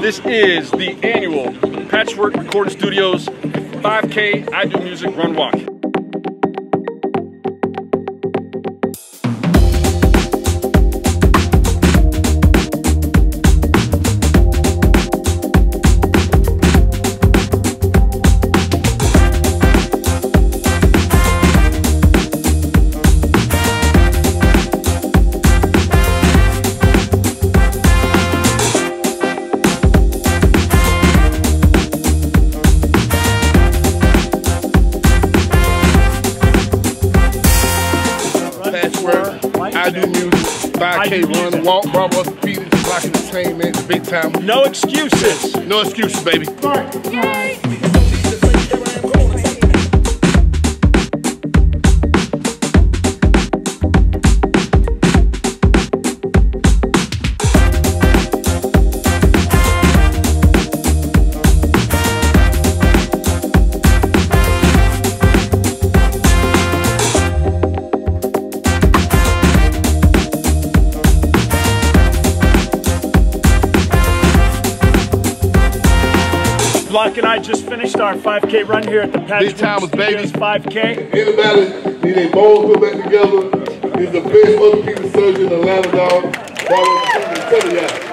This is the annual Patchwork Recording Studios 5K I Do Music Run Walk. I do music, 5K run, walk, Bravo Speed, Rock Entertainment, big time. No excuses. No excuses, baby. Block and I just finished our 5K run here at the Patchwork timers, baby. Studios 5K. Anybody need their bones put back together? He's the best orthopedic surgeon in Atlanta, dog. Bravo, tell y'all.